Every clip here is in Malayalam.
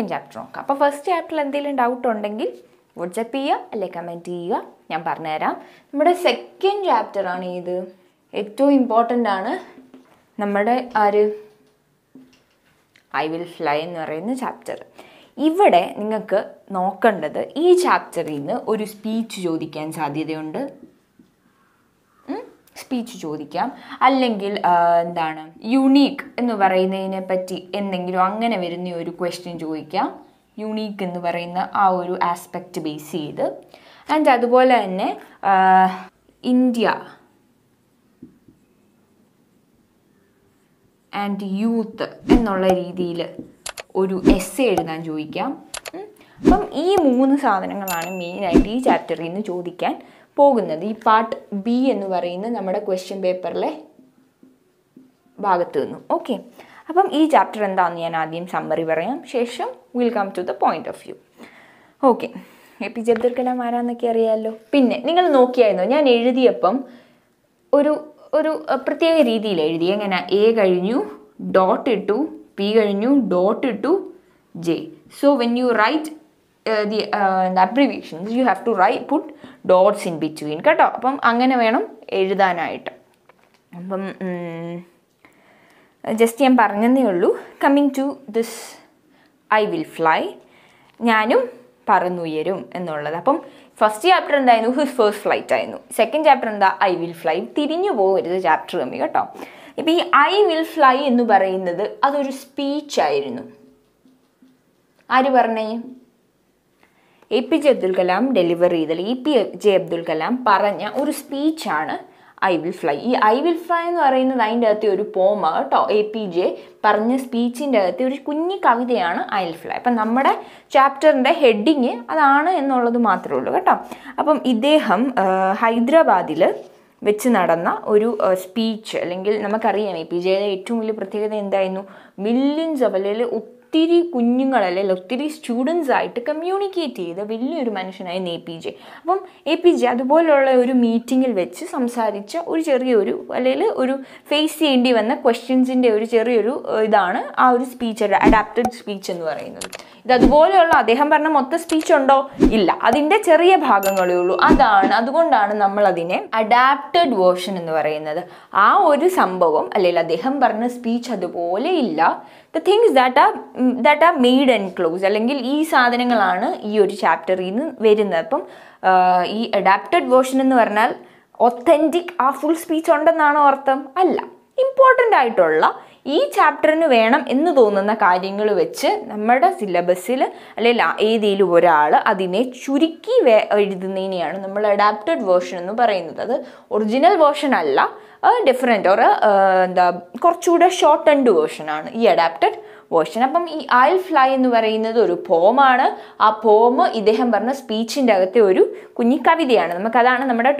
സെക്കൻഡ് ചാപ്റ്റർ നോക്കാം. അപ്പോൾ ഫസ്റ്റ് ചാപ്റ്ററിൽ എന്തെങ്കിലും ഡൗട്ട് ഉണ്ടെങ്കിൽ വാട്സപ്പ് ചെയ്യുക അല്ലെ കമന്റ് ചെയ്യുക. ഞാൻ പറഞ്ഞുതരാം. നമ്മുടെ സെക്കൻഡ് ചാപ്റ്ററാണ് ഇത്. ഏറ്റവും ഇമ്പോർട്ടന്റ് ആണ്. നമ്മുടെ ആര് ഐ വിൽ ഫ്ലൈ എന്ന് പറയുന്ന ചാപ്റ്റർ ഇവിടെ നിങ്ങൾക്ക് നോക്കേണ്ടത് ഈ ചാപ്റ്ററിൽ നിന്ന് ഒരു സ്പീച്ച് ചോദിക്കാൻ സാധ്യതയുണ്ട്. സ്പീച്ച് ചോദിക്കാം. അല്ലെങ്കിൽ എന്താണ് യുണീക്ക് എന്ന് പറയുന്നതിനെ പറ്റി എന്തെങ്കിലും അങ്ങനെ വരുന്ന ഒരു ക്വസ്റ്റ്യൻ ചോദിക്കാം. യുണീക്ക് എന്ന് പറയുന്ന ആ ഒരു ആസ്പെക്റ്റ് ബേസ് ചെയ്ത്. ആൻഡ് അതുപോലെ തന്നെ ഇന്ത്യ ആൻഡ് യൂത്ത് എന്നുള്ള രീതിയിൽ ഒരു എസ് എഴുതാൻ ചോദിക്കാം. അപ്പം ഈ മൂന്ന് സാധനങ്ങളാണ് മെയിനായിട്ട് ഈ ചാപ്റ്ററിൽ നിന്ന് ചോദിക്കാൻ പോകുന്നത്. ഈ പാർട്ട് ബി എന്ന് പറയുന്ന നമ്മുടെ ക്വസ്റ്റ്യൻ പേപ്പറിലെ ഭാഗത്ത് നിന്നും. ഓക്കെ അപ്പം ഈ ചാപ്റ്റർ എന്താണെന്ന് ഞാൻ ആദ്യം സമ്മറി പറയാം. ശേഷം will come to the point of view okay A P J Abdul Kalam ആരാന്നൊക്കെ അറിയാമല്ലോ പിന്നെ നിങ്ങൾ നോക്കിയായിരുന്നോ? ഞാൻ എഴുതിയപ്പം ഒരു ഒരു പ്രത്യേക രീതിയിൽ എഴുതി. എങ്ങനെ? എ കഴിഞ്ഞു ഡോട്ട് ഇട്ടു പി കഴിഞ്ഞു ഡോട്ട് ഇട്ടു J so when you write the abbreviation you have to write put dots in between കേട്ടോ. അപ്പം അങ്ങനെ വേണം എഴുതാനായിട്ട്. അപ്പം ജസ്റ്റ് ഞാൻ പറഞ്ഞതേ ഉള്ളൂ. Coming to this I will fly ഞാനും പറന്നുയരും എന്നുള്ളത്. അപ്പം ഫസ്റ്റ് ചാപ്റ്റർ എന്തായിരുന്നു? ഹിസ് ഫേസ്റ്റ് ഫ്ലൈറ്റ് ആയിരുന്നു. സെക്കൻഡ് ചാപ്റ്റർ എന്താ? ഐ വിൽ ഫ്ലൈ തിരിഞ്ഞു പോകരുത് ചാപ്റ്റർ കമ്മി കേട്ടോ. ഇപ്പം ഈ ഐ വിൽ ഫ്ലൈ എന്ന് പറയുന്നത് അതൊരു സ്പീച്ച് ആയിരുന്നു. ആര് പറഞ്ഞേ? A P J Abdul Kalam deliver ചെയ്തത്. A P J Abdul Kalam പറഞ്ഞ ഒരു സ്പീച്ചാണ് ഐ വിൽ ഫ്ലൈ. ഈ ഐ വിൽ ഫ്ലൈ എന്ന് പറയുന്നത് അതിന്റെ അകത്തെ ഒരു പോമ കേട്ടോ. എ പി ജെ പറഞ്ഞ സ്പീച്ചിന്റെ അകത്തെ ഒരു കുഞ്ഞു കവിതയാണ് ഐ വിൽ ഫ്ലൈ. അപ്പം നമ്മുടെ ചാപ്റ്ററിന്റെ ഹെഡിങ് അതാണ് എന്നുള്ളത് മാത്രമേ ഉള്ളൂ കേട്ടോ. അപ്പം ഇദ്ദേഹം ഹൈദരാബാദിൽ വെച്ച് നടന്ന ഒരു സ്പീച്ച് അല്ലെങ്കിൽ നമുക്കറിയാം എ പി ജെയുടെ ഏറ്റവും വലിയ പ്രത്യേകത എന്തായിരുന്നു? മില്യൻസ് ഓഫ് അല്ലെങ്കിൽ ഒത്തിരി കുഞ്ഞുങ്ങൾ അല്ലെങ്കിൽ ഒത്തിരി സ്റ്റുഡൻസ് ആയിട്ട് കമ്മ്യൂണിക്കേറ്റ് ചെയ്ത വലിയൊരു മനുഷ്യനായിരുന്നു എ പി ജെ. അപ്പം എ പി ജെ അതുപോലുള്ള ഒരു മീറ്റിങ്ങിൽ വെച്ച് സംസാരിച്ച ഒരു ചെറിയൊരു അല്ലെങ്കിൽ ഒരു ഫേസ് ചെയ്യേണ്ടി വന്ന ക്വസ്റ്റ്യൻസിന്റെ ഒരു ചെറിയൊരു ഇതാണ് ആ ഒരു സ്പീച്ച് അഡാപ്റ്റഡ് സ്പീച്ച് എന്ന് പറയുന്നത്. ഇത് അതുപോലെയുള്ള അദ്ദേഹം പറഞ്ഞ മൊത്തം സ്പീച്ച് ഉണ്ടോ? ഇല്ല. അതിന്റെ ചെറിയ ഭാഗങ്ങളേ ഉള്ളൂ. അതാണ് അതുകൊണ്ടാണ് നമ്മൾ അതിനെ അഡാപ്റ്റഡ് വേർഷൻ എന്ന് പറയുന്നത്. ആ ഒരു സംഭവം അല്ലെങ്കിൽ അദ്ദേഹം പറഞ്ഞ സ്പീച്ച് അതുപോലെ ഇല്ല. The things that are that are made and close അല്ലെങ്കിൽ ഈ സാധനങ്ങളാണ് ഈ ഒരു ചാപ്റ്ററിൽ നിന്ന് വരുന്നത്. അപ്പം ഈ അഡാപ്റ്റഡ് വേർഷൻ എന്ന് പറഞ്ഞാൽ ഒത്തന്റിക് ആ ഫുൾ സ്പീച്ച് ഉണ്ടെന്നാണോ അർത്ഥം? അല്ല. ഇമ്പോർട്ടന്റ് ആയിട്ടുള്ള ഈ ചാപ്റ്ററിന് വേണം എന്ന് തോന്നുന്ന കാര്യങ്ങൾ വെച്ച് നമ്മുടെ സിലബസിൽ അല്ലെങ്കിൽ ഏതെങ്കിലും ഒരാൾ അതിനെ ചുരുക്കി എഴുതുന്നതിനെയാണ് നമ്മൾ അഡാപ്റ്റഡ് വേർഷൻ എന്ന് പറയുന്നത്. അത് ഒറിജിനൽ വേർഷൻ അല്ല ഡിഫറെന്റ് ഒരു എന്താ കുറച്ചുകൂടെ ഷോർട്ട് ആൻഡ് വേർഷനാണ് ഈ അഡാപ്റ്റഡ് വേർഷൻ അപ്പം ഈ ഐ ഫ്ലൈ എന്ന് പറയുന്നത് ഒരു പോമാണ് ആ പോം ഇദ്ദേഹം പറഞ്ഞ സ്പീച്ചിന്റെ അകത്തെ ഒരു കുഞ്ഞി കവിതയാണ്. നമുക്കതാണ് നമ്മുടെ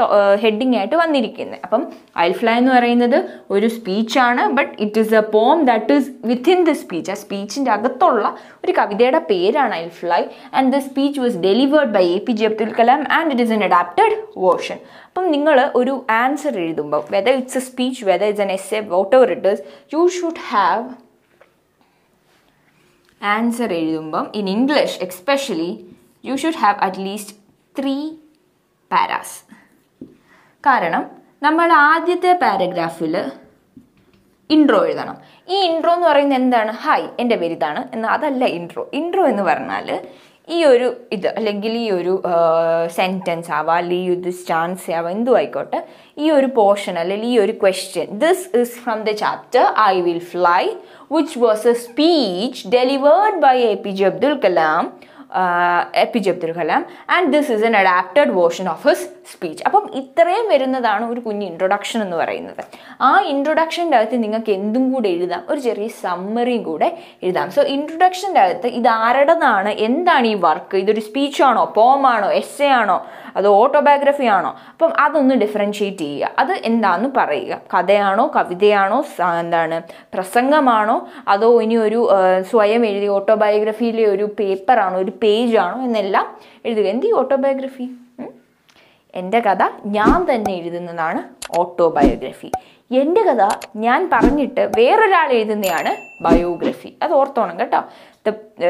ഹെഡിങ് ആയിട്ട് വന്നിരിക്കുന്നത്. അപ്പം ഐ ഫ്ലൈ എന്ന് പറയുന്നത് ഒരു സ്പീച്ചാണ് but it is a poem that is within the speech ആ സ്പീച്ചിന്റെ അകത്തുള്ള ഒരു കവിതയുടെ പേരാണ് I fly and the speech was delivered by A P J Abdul Kalam and it is an adapted version അപ്പം നിങ്ങൾ ഒരു ആൻസർ എഴുതുമ്പോൾ whether it's a speech whether it's an essay whatever it is you should have answer എഴുതുമ്പം in English especially you should have at least three paras കാരണം നമ്മൾ ആദ്യത്തെ പാരഗ്രാഫിൽ ഇൻട്രോ എഴുതണം. ഈ ഇൻട്രോ എന്ന് പറയുന്നത് എന്താണ്? ഹായ് എന്റെ പേര് ഇതാണ്. എന്നാൽ അതല്ല ഇൻട്രോ ഇൻട്രോ എന്ന് പറഞ്ഞാൽ ഈ ഒരു ഇത് അല്ലെങ്കിൽ ഈ ഒരു സെന്റൻസ് ആവാം അല്ലെങ്കിൽ ഒരു സ്റ്റാൻസ് ആവാം എന്തും ആയിക്കോട്ടെ ഈ ഒരു പോർഷൻ അല്ലെങ്കിൽ ഈ ഒരു question this is from the chapter I will fly which was a speech delivered by A P J Abdul Kalam A Abdul Kalam and this is an adapted version of his speech അപ്പം ഇത്രയും വരുന്നതാണ് ഒരു കുഞ്ഞ് ഇൻട്രൊഡക്ഷൻ എന്ന് പറയുന്നത്. ആ ഇൻട്രൊഡക്ഷന്റെ അകത്ത് നിങ്ങൾക്ക് എന്തും കൂടെ എഴുതാം. ഒരു ചെറിയ സമ്മറിയും കൂടെ എഴുതാം. സോ ഇൻട്രൊഡക്ഷന്റെ അകത്ത് ഇത് ആരുടേതാണ്? എന്താണ് ഈ വർക്ക് ഇതൊരു സ്പീച്ചാണോ പോമാണോ എസ് എ ആണോ? അത് ഓട്ടോബയോഗ്രഫി ആണോ? അപ്പം അതൊന്ന് ഡിഫറൻഷ്യേറ്റ് ചെയ്യുക. അത് എന്താണെന്ന് പറയുക. കഥയാണോ കവിതയാണോ എന്താണ് പ്രസംഗമാണോ അതോ ഇനി ഒരു സ്വയം എഴുതിയ ഓട്ടോബയോഗ്രഫിയിലെ ഒരു പേപ്പറാണോ ഒരു പേജാണോ എന്നെല്ലാം എഴുതുക. എന്ത് ഓട്ടോബയോഗ്രഫി എന്റെ കഥ ഞാൻ തന്നെ എഴുതുന്നതാണ് ഓട്ടോബയോഗ്രഫി എന്റെ കഥ ഞാൻ പറഞ്ഞിട്ട് വേറൊരാൾ എഴുതുന്നതാണ് ബയോഗ്രഫി. അത് ഓർത്തോണം കേട്ടോ.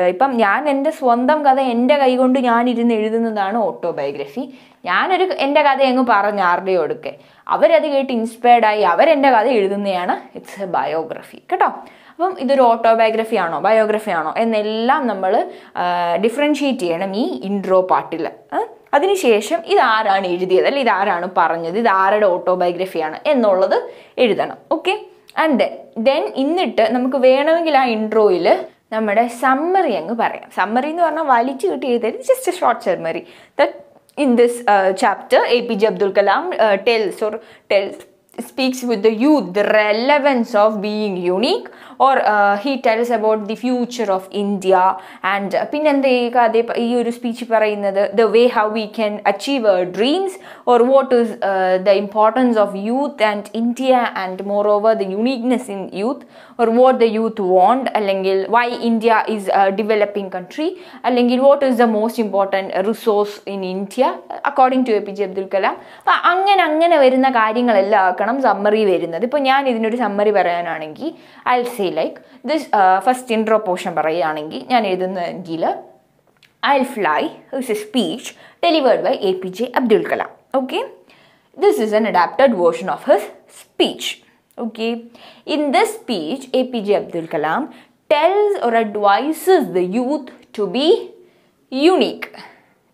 ഇപ്പം ഞാൻ എന്റെ സ്വന്തം കഥ എന്റെ കൈകൊണ്ട് ഞാൻ ഇരുന്ന് എഴുതുന്നതാണ് ഓട്ടോബയോഗ്രഫി. ഞാനൊരു എന്റെ കഥ അങ്ങ് പറഞ്ഞു ആരുടെയോ എടുക്കെ അവരത് കേട്ട് ഇൻസ്പയർഡായി അവരെന്റെ കഥ എഴുതുന്നതാണ് ഇറ്റ്സ് എ ബയോഗ്രഫി കേട്ടോ. അപ്പം ഇതൊരു ഓട്ടോബയോഗ്രഫി ആണോ ബയോഗ്രഫി ആണോ എന്നെല്ലാം നമ്മൾ ഡിഫറൻഷ്യേറ്റ് ചെയ്യണം ഈ ഇൻട്രോ പാർട്ടിൽ അതിനുശേഷം ഇതാരാണ് എഴുതിയത്? അല്ലെ ഇതാരാണ് പറഞ്ഞത്? ഇത് ആരുടെ ഓട്ടോബയോഗ്രഫിയാണ് എന്നുള്ളത് എഴുതണം. ഓക്കെ ആൻഡ് ദെൻ ഇന്നിട്ട് നമുക്ക് വേണമെങ്കിൽ ആ ഇൻട്രോയിൽ നമ്മുടെ സമ്മറി അങ്ങ് പറയാം. സമ്മറി എന്ന് പറഞ്ഞാൽ വലിച്ചു കിട്ടി എഴുതരുത് just short summary that in this chapter chapter, APJ J Abdul Kalam tells or tells speaks with the youth the relevance of being unique or he tells about the future of India and പിന്നെ പിന്നെന്താ ഈ കഥ ഈ ഒരു സ്പീച്ച് പറയുന്നത്? The way how we can achieve our dreams or what is the importance of youth and India and moreover the uniqueness in youth or what the youth want അല്ലെങ്കിൽ why India is developing country അല്ലെങ്കിൽ what is the most important resource in India according to A P J Abdul Kalam അപ്പം അങ്ങനെ അങ്ങനെ വരുന്ന കാര്യങ്ങളെല്ലാം ആക്കണം സമ്മറി വരുന്നത്. ഇപ്പോൾ ഞാൻ ഇതിനൊരു സമ്മറി പറയാനാണെങ്കിൽ I say like this first intro portion പറയുകയാണെങ്കിൽ ഞാൻ എഴുതുന്നതെങ്കിൽ I'll fly is a speech delivered by APJ Abdul Kalam. Okay, this is an adapted version of his speech. Okay, in this speech, APJ Abdul Kalam tells or advises the youth to be unique.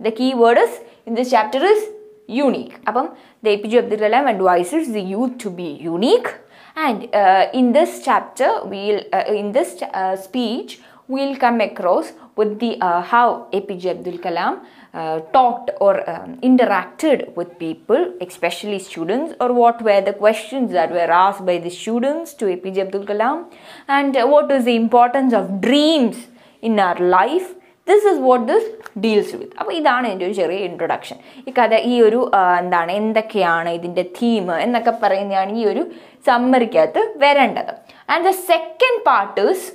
The key word is in this chapter is unique. അപ്പം the APJ Abdul Kalam advises the youth to be unique. And uh, in this chapter, we'll uh, in this uh, speech, we'll come across with the uh, how APJ Abdul Kalam uh, talked or um, interacted with people, especially students, or what were the questions that were asked by the students to APJ Abdul Kalam, and what is the importance of dreams in our life. This is what this deals with അപ്പോൾ ഇതാണ് എന്റെ ഒരു ചെറിയ ഇൻട്രൊഡക്ഷൻ ഈ കഥ ഈ ഒരു എന്താണ് എന്തൊക്കെയാണ് ഇതിന്റെ തീം എന്നൊക്കെ പറയുന്നതാണ് ഈ ഒരു സമ്മറിക്കകത്ത് വരേണ്ടത്. And the second part is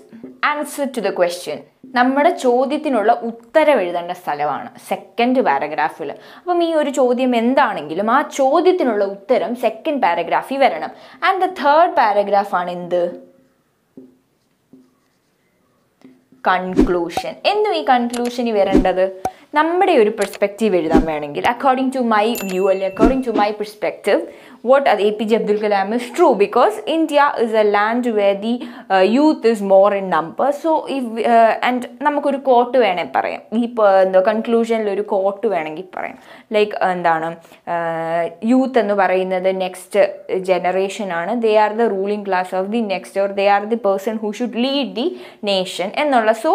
answer to the question നമ്മുടെ ചോദ്യത്തിനുള്ള ഉത്തരം എഴുതേണ്ട സ്ഥലമാണ് സെക്കൻഡ് പാരഗ്രാഫിൽ അപ്പം ഈ ഒരു ചോദ്യം എന്താണെങ്കിലും ആ ചോദ്യത്തിനുള്ള ഉത്തരം സെക്കൻഡ് പാരഗ്രാഫിൽ വരണം. ആൻഡ് ദ തേർഡ് പാരഗ്രാഫാണ് എന്ത്? കൺക്ലൂഷൻ എന്നും ഈ കൺക്ലൂഷന് വരേണ്ടത്? നമ്മുടെ ഒരു പെർസ്പെക്റ്റീവ് എഴുതാൻ വേണമെങ്കിൽ അക്കോർഡിംഗ് ടു മൈ വ്യൂ അല്ലെ according to my perspective what അത് A P J Abdul Kalam is true because India is a land where the youth is more in number so if and നമുക്കൊരു കോട്ട് വേണേൽ പറയാം. ഈ എന്തോ കൺക്ലൂഷനിൽ ഒരു കോട്ട് വേണമെങ്കിൽ പറയാം. ലൈക്ക് എന്താണ് യൂത്ത് എന്ന് പറയുന്നത് നെക്സ്റ്റ് ജനറേഷൻ ആണ്. They are the ruling class of the next or they are the person who should lead the nation എന്നുള്ള. So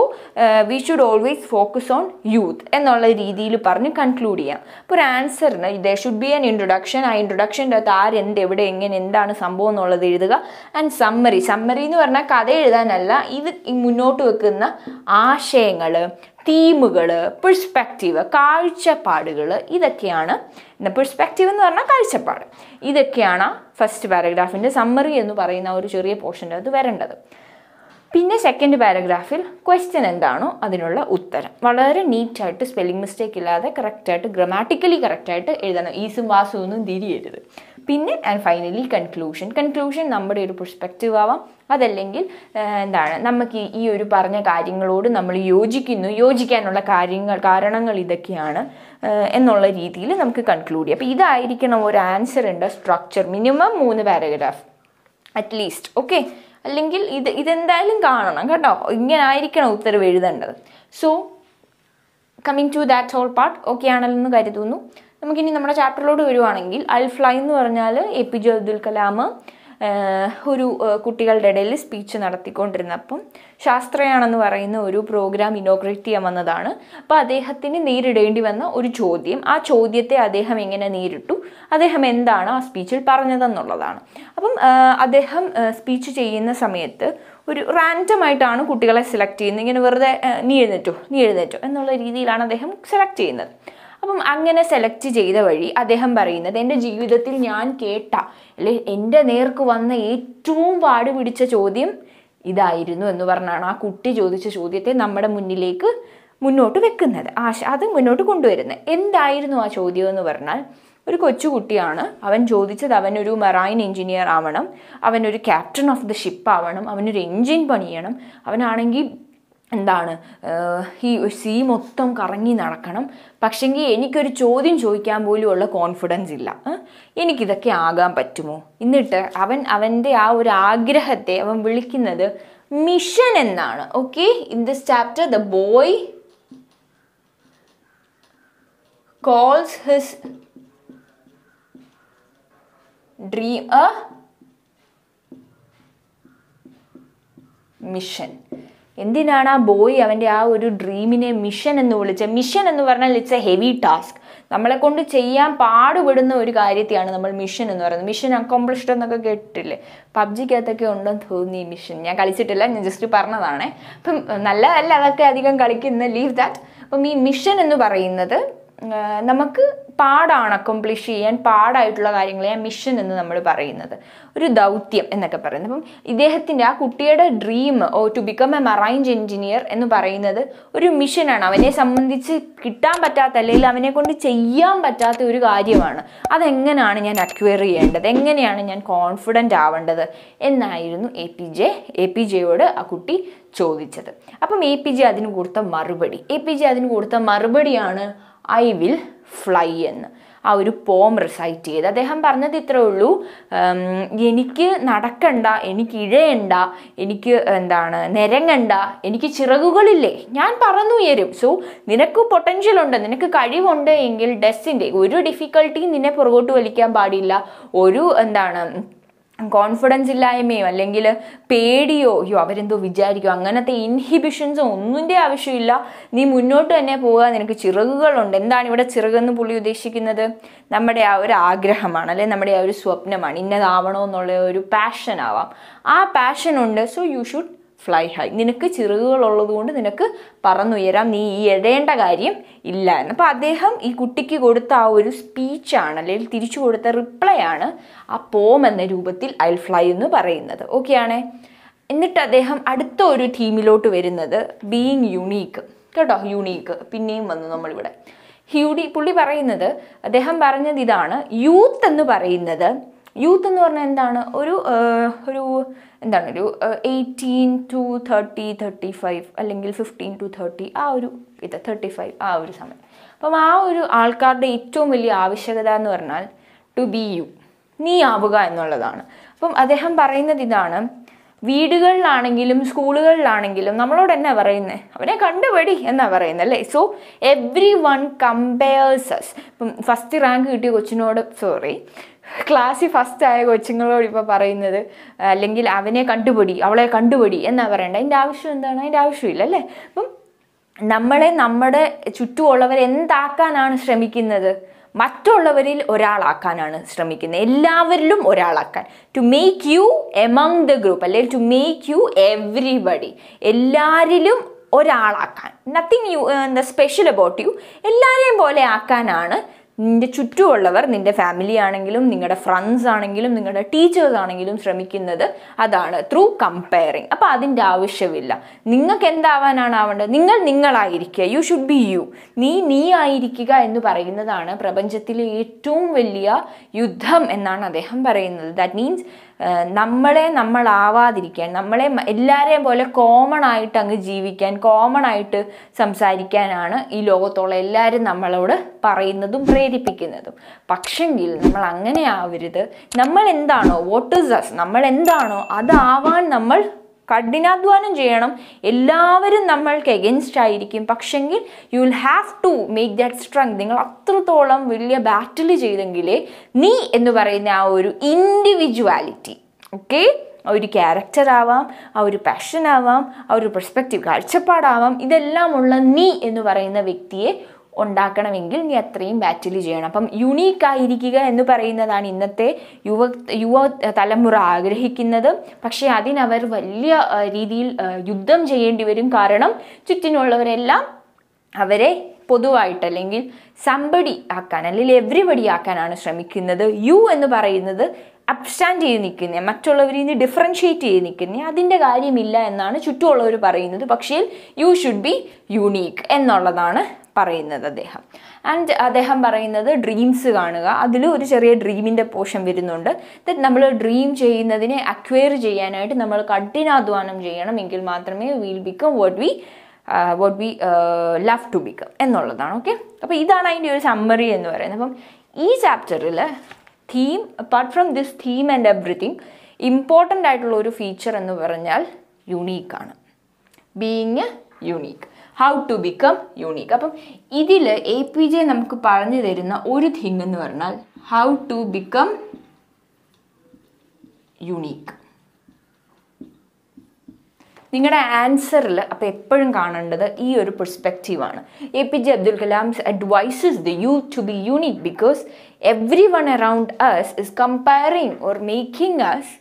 we should always focus on youth എന്നുള്ള രീതിയിൽ പറഞ്ഞ് കൺക്ലൂഡ് ചെയ്യാം. ഇപ്പോൾ ഒരു ആൻസറിന് there should be an introduction ആ ഇൻട്രൊഡക്ഷന്റെ അകത്ത് ആരെന്ത് എവിടെ എങ്ങനെ എന്താണ് സംഭവം എന്നുള്ളത് എഴുതുക. ആൻഡ് സമ്മറി സമ്മറി എന്ന് പറഞ്ഞാൽ കഥ എഴുതാനല്ല ഇത് മുന്നോട്ട് വെക്കുന്ന ആശയങ്ങൾ തീമുകൾ പെർസ്പെക്റ്റീവ് കാഴ്ചപ്പാടുകൾ ഇതൊക്കെയാണ്. പെർസ്പെക്റ്റീവ് എന്ന് പറഞ്ഞാൽ കാഴ്ചപ്പാട്. ഇതൊക്കെയാണ് ഫസ്റ്റ് പാരഗ്രാഫിന്റെ സമ്മറി എന്ന് പറയുന്ന ഒരു ചെറിയ പോർഷന്റെ അത് വരേണ്ടത്. പിന്നെ സെക്കൻഡ് പാരഗ്രാഫിൽ ക്വസ്റ്റ്യൻ എന്താണോ അതിനുള്ള ഉത്തരം. വളരെ നീറ്റായിട്ട് സ്പെല്ലിംഗ് മിസ്റ്റേക്ക് ഇല്ലാതെ കറക്റ്റായിട്ട് ഗ്രമാറ്റിക്കലി കറക്റ്റായിട്ട് എഴുതണം. ഈസും വാസും ഒന്നും തിരിയരുത്. പിന്നെ ആൻഡ് ഫൈനലി കൺക്ലൂഷൻ കൺക്ലൂഷൻ നമ്മുടെ ഒരു പെർസ്പെക്റ്റീവ് ആവാം. അതല്ലെങ്കിൽ എന്താണ് നമുക്ക് ഈ- ഒരു പറഞ്ഞ കാര്യങ്ങളോട് നമ്മൾ യോജിക്കുന്നു. യോജിക്കാനുള്ള കാര്യങ്ങൾ കാരണങ്ങൾ ഇതൊക്കെയാണ് എന്നുള്ള രീതിയിൽ നമുക്ക് കൺക്ലൂഡ് ചെയ്യാം. അപ്പോൾ ഇതായിരിക്കണം ഒരു ആൻസർ ഉണ്ട് സ്ട്രക്ചർ മിനിമം മൂന്ന് പാരഗ്രാഫ് അറ്റ്ലീസ്റ്റ് ഓക്കെ അല്ലെങ്കിൽ ഇത് ഇതെന്തായാലും കാണണം കേട്ടോ. ഇങ്ങനെ ആയിരിക്കണം ഉത്തരവ് എഴുതേണ്ടത്. So coming to that whole part okay ആണല്ലെന്ന് കരുതുന്നു. നമുക്കിനി നമ്മുടെ ചാപ്റ്ററിലോട്ട് വരുവാണെങ്കിൽ അൽ ഫ്ലൈ എന്ന് പറഞ്ഞാൽ A P J Abdul Kalam ഒരു കുട്ടികളുടെ ഇടയിൽ സ്പീച്ച് നടത്തിക്കൊണ്ടിരുന്നപ്പം ശാസ്ത്രയാണെന്ന് പറയുന്ന ഒരു പ്രോഗ്രാം ഇനോഗ്രേറ്റ് ചെയ്യാൻ വന്നതാണ്. അപ്പോൾ അദ്ദേഹത്തിന് നേരിടേണ്ടി വന്ന ഒരു ചോദ്യം. ആ ചോദ്യത്തെ അദ്ദേഹം എങ്ങനെ നേരിട്ടു? അദ്ദേഹം എന്താണ് ആ സ്പീച്ചിൽ പറഞ്ഞതെന്നുള്ളതാണ്. അപ്പം അദ്ദേഹം സ്പീച്ച് ചെയ്യുന്ന സമയത്ത് ഒരു റാൻഡം ആയിട്ടാണ് കുട്ടികളെ സെലക്ട് ചെയ്യുന്നത്. ഇങ്ങനെ വെറുതെ നീ എഴുന്നേറ്റോ നീ എഴുന്നേറ്റോ എന്നുള്ള രീതിയിലാണ് അദ്ദേഹം സെലക്ട് ചെയ്യുന്നത്. അപ്പം അങ്ങനെ സെലക്ട് ചെയ്ത വഴി അദ്ദേഹം പറയുന്നത് എന്റെ ജീവിതത്തിൽ ഞാൻ കേട്ട അല്ലെ എന്റെ നേർക്ക് വന്ന ഏറ്റവും പാട് പിടിച്ച ചോദ്യം ഇതായിരുന്നു എന്ന് പറഞ്ഞാണ് ആ കുട്ടി ചോദിച്ച ചോദ്യത്തെ നമ്മുടെ മുന്നിലേക്ക് മുന്നോട്ട് വെക്കുന്നത്. ആശ അത് മുന്നോട്ട് കൊണ്ടുവരുന്നത്. എന്തായിരുന്നു ആ ചോദ്യം എന്ന് പറഞ്ഞാൽ ഒരു കൊച്ചുകുട്ടിയാണ്. അവൻ ചോദിച്ചത് അവനൊരു മെറൈൻ എഞ്ചിനീയർ ആവണം. അവനൊരു ക്യാപ്റ്റൻ ഓഫ് ദ ഷിപ്പ് ആവണം. അവനൊരു എൻജിൻ പണിയണം. അവനാണെങ്കിൽ എന്താണ്? ഈ സീ മൊത്തം കറങ്ങി നടക്കണം. പക്ഷെങ്കിൽ എനിക്കൊരു ചോദ്യം ചോദിക്കാൻ പോലും ഉള്ള കോൺഫിഡൻസ് ഇല്ല? എനിക്കിതൊക്കെ ആകാൻ പറ്റുമോ? എന്നിട്ട് അവൻ അവന്റെ ആ ഒരു ആഗ്രഹത്തെ അവൻ വിളിക്കുന്നത് മിഷൻ എന്നാണ്. Okay? In this chapter the boy calls his dream a mission എന്തിനാണ് ആ ബോയ് അവന്റെ ആ ഒരു ഡ്രീമിനെ മിഷൻ എന്ന് വിളിച്ചത്? മിഷൻ എന്ന് പറഞ്ഞാൽ ഇറ്റ്സ് എ ഹെവി ടാസ്ക് നമ്മളെ കൊണ്ട് ചെയ്യാൻ പാടുപെടുന്ന ഒരു കാര്യത്തെയാണ് നമ്മൾ മിഷൻ എന്ന് പറയുന്നത്. മിഷൻ അക്കോംപ്ലിഷ്ഡ് എന്നൊക്കെ കേട്ടിട്ടില്ലേ? പബ്ജിക്കകത്തൊക്കെ ഉണ്ടെന്ന് തോന്നി മിഷൻ ഞാൻ കളിച്ചിട്ടില്ല ഞാൻ ജസ്റ്റ് പറഞ്ഞതാണേ. അപ്പം നല്ലതല്ല അതൊക്കെ അധികം കളിക്കുന്ന ലീവ് ദാറ്റ് അപ്പം ഈ മിഷൻ എന്ന് പറയുന്നത് നമുക്ക് പാടാണ് അക്കോംപ്ലിഷ് ചെയ്യാൻ പാടായിട്ടുള്ള കാര്യങ്ങളെയാണ് മിഷൻ എന്ന് നമ്മൾ പറയുന്നത്. ഒരു ദൗത്യം എന്നൊക്കെ പറയുന്നത്. അപ്പം ഇദ്ദേഹത്തിന്റെ ആ കുട്ടിയുടെ dream oh to become a marine engineer എന്ന് പറയുന്നത് ഒരു മിഷനാണ് അവനെ സംബന്ധിച്ച് കിട്ടാൻ പറ്റാത്ത അല്ലെങ്കിൽ അവനെ കൊണ്ട് ചെയ്യാൻ പറ്റാത്ത ഒരു കാര്യമാണ്. അതെങ്ങനെയാണ് ഞാൻ അക്വയർ ചെയ്യേണ്ടത്? എങ്ങനെയാണ് ഞാൻ കോൺഫിഡന്റ് ആവേണ്ടത്? എന്നായിരുന്നു A P J A P ജെയോട് ആ കുട്ടി ചോദിച്ചത്. അപ്പം എ പി ജെ അതിന് കൊടുത്ത മറുപടി. എ പി ജെ അതിന് കൊടുത്ത മറുപടിയാണ് ഐ വിൽ ഫ്ലൈ എന്ന്. ആ ഒരു പോം റിസൈറ്റ് ചെയ്ത്. അദ്ദേഹം പറഞ്ഞത് ഇത്രേ ഉള്ളൂ. എനിക്ക് നടക്കണ്ട എനിക്ക് ഇഴയണ്ട എനിക്ക് എന്താണ് നിരങ്ങണ്ട എനിക്ക് ചിറകുകളില്ലേ. ഞാൻ പറന്നുയരും സോ നിനക്ക് പൊട്ടൻഷ്യൽ ഉണ്ട് നിനക്ക് കഴിവുണ്ട് എങ്കിൽ ഡെസ്സിന്റെ ഒരു ഡിഫിക്കൽട്ടിയും നിന്നെ പുറകോട്ട് വലിക്കാൻ പാടില്ല. ഒരു എന്താണ് കോൺഫിഡൻസ് ഇല്ലായ്മയോ അല്ലെങ്കിൽ പേടിയോ അയ്യോ അവരെന്തോ വിചാരിക്കോ അങ്ങനത്തെ ഇൻഹിബിഷൻസോ ഒന്നിന്റെ ആവശ്യമില്ല. നീ മുന്നോട്ട് തന്നെ പോവുക നിനക്ക് ചിറകുകളുണ്ട്. എന്താണ് ഇവിടെ ചിറകെന്ന് പുള്ളി ഉദ്ദേശിക്കുന്നത്? നമ്മുടെ ആ ഒരു ആഗ്രഹമാണ് അല്ലെ? നമ്മുടെ ആ ഒരു സ്വപ്നമാണ്. ഇന്നതാവണോ എന്നുള്ള ഒരു പാഷൻ ആവാം. ആ പാഷൻ ഉണ്ട്. So you should fly high നിനക്ക് ചിറകുകളുള്ളത് കൊണ്ട് നിനക്ക് പറന്നുയരാം. നീ ഈ എഴേണ്ട കാര്യം ഇല്ല എന്ന്. അപ്പോൾ അദ്ദേഹം ഈ കുട്ടിക്ക് കൊടുത്ത ആ ഒരു സ്പീച്ചാണ് അല്ലെങ്കിൽ തിരിച്ചു കൊടുത്ത റിപ്ലൈ ആണ് ആ പോം എന്ന രൂപത്തിൽ ഐ ഫ്ലൈ എന്ന് പറയുന്നത്. ഓക്കെ എന്നിട്ട് അദ്ദേഹം അടുത്ത ഒരു ടീമിലോട്ട് വരുന്നത് ബീയിങ് യുണീക്ക് കേട്ടോ? യുണീക്ക് പിന്നെയും വന്നു നമ്മളിവിടെ. ഹ്യൂഡി പുള്ളി പറയുന്നത് അദ്ദേഹം പറഞ്ഞത് ഇതാണ് യൂത്ത് എന്ന് പറയുന്നത് യൂത്ത് എന്ന് പറഞ്ഞാൽ എന്താണ്? ഒരു ഒരു എന്താണ്? ഒരു eighteen to thirty thirty five അല്ലെങ്കിൽ ഫിഫ്റ്റീൻ ടു തേർട്ടി ആ ഒരു ഇത് തേർട്ടി ഫൈവ് ആ ഒരു സമയം. അപ്പം ആ ഒരു ആൾക്കാരുടെ ഏറ്റവും വലിയ ആവശ്യകത എന്ന് പറഞ്ഞാൽ ടു ബി യു നീ ആവുക എന്നുള്ളതാണ്. അപ്പം അദ്ദേഹം പറയുന്നത് ഇതാണ് വീടുകളിലാണെങ്കിലും സ്കൂളുകളിലാണെങ്കിലും നമ്മളോട് എന്നാ പറയുന്നത് അവനെ കണ്ടുപടി എന്നാ പറയുന്നത് അല്ലേ? സോ എവ്രി വൺ കമ്പയേഴ്സസ് ഇപ്പം ഫസ്റ്റ് റാങ്ക് കിട്ടിയ കൊച്ചിനോട് സോറി ക്ലാസ്സിൽ ഫസ്റ്റ് ആയ കൊച്ചുങ്ങളോട് ഇപ്പോൾ പറയുന്നത് അല്ലെങ്കിൽ അവനെ കണ്ടുപിടി അവളെ കണ്ടുപിടി എന്നാ പറയണ്ട. അതിന്റെ ആവശ്യം എന്താണ്? അതിന്റെ ആവശ്യമില്ല അല്ലേ? അപ്പം നമ്മളെ നമ്മുടെ ചുറ്റുമുള്ളവർ എന്താക്കാനാണ് ശ്രമിക്കുന്നത്? മറ്റുള്ളവരിൽ ഒരാളാക്കാനാണ് ശ്രമിക്കുന്നത്. എല്ലാവരിലും ഒരാളാക്കാൻ. To make you among the group അല്ലെങ്കിൽ ടു മേക്ക് യു എവ്രിബഡി എല്ലാവരിലും ഒരാളാക്കാൻ. നത്തിങ് യു എന്താ സ്പെഷ്യൽ അബൌട്ട് യു എല്ലാവരെയും പോലെ ആക്കാനാണ് നിന്റെ ചുറ്റുമുള്ളവർ നിന്റെ ഫാമിലി ആണെങ്കിലും നിങ്ങളുടെ ഫ്രണ്ട്സ് ആണെങ്കിലും നിങ്ങളുടെ ടീച്ചേഴ്സ് ആണെങ്കിലും ശ്രമിക്കുന്നത് അതാണ് ത്രൂ കമ്പയറിങ് അപ്പോൾ അതിന്റെ ആവശ്യമില്ല. നിങ്ങൾക്ക് എന്താവാനാണ് ആവേണ്ടത്? നിങ്ങൾ നിങ്ങളായിരിക്കുക. യു ഷുഡ് ബി യു നീ നീ ആയിരിക്കുക എന്ന് പറയുന്നതാണ് പ്രപഞ്ചത്തിലെ ഏറ്റവും വലിയ യുദ്ധം എന്നാണ് അദ്ദേഹം പറയുന്നത്. ദാറ്റ് മീൻസ് നമ്മളെ നമ്മളാവാതിരിക്കാൻ നമ്മളെ എല്ലാവരെയും പോലെ കോമൺ ആയിട്ട് അങ്ങ് ജീവിക്കാൻ കോമൺ ആയിട്ട് സംസാരിക്കാനാണ് ഈ ലോകത്തുള്ള എല്ലാവരും നമ്മളോട് പറയുന്നതും പ്രേരിപ്പിക്കുന്നതും. പക്ഷെങ്കിൽ നമ്മൾ അങ്ങനെ ആവരുത്. നമ്മൾ എന്താണോ വോട്ട് ഇസ് അസ് നമ്മൾ എന്താണോ അതാവാൻ നമ്മൾ കഠിനാധ്വാനം ചെയ്യണം. എല്ലാവരും നമ്മൾക്ക് എഗൻസ്റ്റ് ആയിരിക്കും. പക്ഷെങ്കിൽ you will have to make that strength നിങ്ങൾ അത്രത്തോളം വലിയ ബാറ്റിൽ ചെയ്തെങ്കിലേ നീ എന്ന് പറയുന്ന ആ ഒരു ഇൻഡിവിജ്വാലിറ്റി ഓക്കെ ആ ഒരു ക്യാരക്ടർ ആവാം ആ ഒരു പാഷൻ ആവാം ആ ഒരു പെർസ്പെക്റ്റീവ് കാഴ്ചപ്പാടാവാം. ഇതെല്ലാമുള്ള നീ എന്ന് പറയുന്ന വ്യക്തിയെ ഉണ്ടാക്കണമെങ്കിൽ നീ അത്രയും ബാറ്റിൽ ചെയ്യണം. അപ്പം യുണീക്ക് ആയിരിക്കുക എന്ന് പറയുന്നതാണ് ഇന്നത്തെ യുവ യുവ തലമുറ ആഗ്രഹിക്കുന്നത്. പക്ഷേ അതിനവർ വലിയ രീതിയിൽ യുദ്ധം ചെയ്യേണ്ടി വരും. കാരണം ചുറ്റിനുള്ളവരെല്ലാം അവരെ പൊതുവായിട്ട് അല്ലെങ്കിൽ സമ്പടി ആക്കാൻ അല്ലെങ്കിൽ എവ്രിബഡി ആക്കാനാണ് ശ്രമിക്കുന്നത്. യു എന്ന് പറയുന്നത് അബ്സ്റ്റാൻഡ് ചെയ്ത് നിൽക്കുന്നേ മറ്റുള്ളവരിൽ നിന്ന് ഡിഫറൻഷ്യേറ്റ് ചെയ്ത് നിൽക്കുന്നേ അതിന്റെ കാര്യമില്ല എന്നാണ് ചുറ്റുമുള്ളവർ പറയുന്നത്. പക്ഷേ യു ഷുഡ് ബി യുണീക്ക് എന്നുള്ളതാണ് പറയുന്നത് അദ്ദേഹം. ആൻഡ് അദ്ദേഹം പറയുന്നത് ഡ്രീംസ് കാണുക. അതിൽ ഒരു ചെറിയ ഡ്രീമിന്റെ പോഷൻ വരുന്നുണ്ട്. ദറ്റ് നമ്മൾ ഡ്രീം ചെയ്യുന്നതിനെ അക്വയർ ചെയ്യാനായിട്ട് നമ്മൾ കഠിനാധ്വാനം ചെയ്യണം. എങ്കിൽ മാത്രമേ will become what we what we love to become എന്നുള്ളതാണ്. ഓക്കെ അപ്പോൾ ഇതാണ് അതിന്റെ ഒരു സമ്മറി എന്ന് പറയുന്നത്. അപ്പം ഈ ചാപ്റ്ററിൽ theme apart from this theme and everything important ആയിട്ടുള്ള ഒരു ഫീച്ചർ എന്ന് പറഞ്ഞാൽ യുണീക്കാണ് being unique how to become unique അപ്പം ഇതിൽ എ പി ജെ നമുക്ക് പറഞ്ഞു തരുന്ന ഒരു തിങ് എന്ന് പറഞ്ഞാൽ ഹൗ ടു ബിക്കം യുണീക്ക് നിങ്ങളുടെ ആൻസറിൽ അപ്പോൾ എപ്പോഴും കാണേണ്ടത് ഈ ഒരു പെർസ്പെക്റ്റീവാണ് A P J Abdul Kalam's advises the youth to be unique because everyone around us is comparing or making us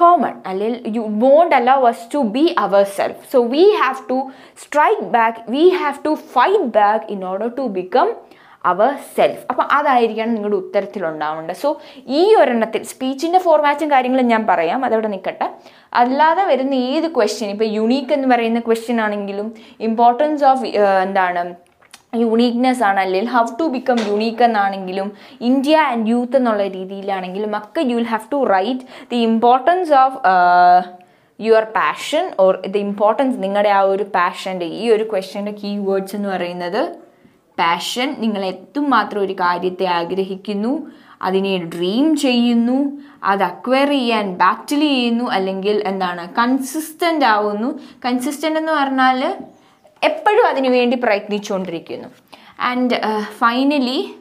common അല്ലെങ്കിൽ won't allow allow to be our self so we have to strike back we have to fight back in order to become our self അപ്പം അതായിരിക്കണം നിങ്ങളുടെ ഉത്തരത്തിലുണ്ടാവേണ്ടത്. സോ ഈ ഒരെണ്ണത്തിൽ സ്പീച്ചിന്റെ ഫോർമാറ്റും കാര്യങ്ങളും ഞാൻ പറയാം. അതവിടെ നിൽക്കട്ടെ. അല്ലാതെ വരുന്ന ഏത് ക്വസ്റ്റ്യൻ ഇപ്പോൾ യുണീക്ക് എന്ന് പറയുന്ന ക്വസ്റ്റ്യൻ ആണെങ്കിലും ഇമ്പോർട്ടൻസ് ഓഫ് എന്താണ് യുണീക്നെസ് ആണ്. അല്ലെങ്കിൽ ഹൗ ടു ബിക്കം യുണീക്ക് എന്നാണെങ്കിലും ഇന്ത്യ ആൻഡ് യൂത്ത് എന്നുള്ള രീതിയിലാണെങ്കിലും ഒക്കെ you will have to write the importance of your passion or the importance നിങ്ങളുടെ ആ ഒരു പാഷന്റെ ഈ ഒരു ക്വസ്റ്റ്യന്റെ കീ വേർഡ്സ് എന്ന് പറയുന്നത് പാഷൻ നിങ്ങൾ എത്തുമാത്രം ഒരു കാര്യത്തെ ആഗ്രഹിക്കുന്നു അതിനെ ഡ്രീം ചെയ്യുന്നു അത് അക്വയർ ചെയ്യാൻ ബാറ്റിൽ ചെയ്യുന്നു അല്ലെങ്കിൽ എന്താണ് കൺസിസ്റ്റന്റ് ആവുന്നു. കൺസിസ്റ്റന്റ് എന്ന് പറഞ്ഞാൽ എപ്പോഴും അതിനുവേണ്ടി പ്രയത്നിച്ചുകൊണ്ടിരിക്കുന്നു. ആൻഡ് ഫൈനലി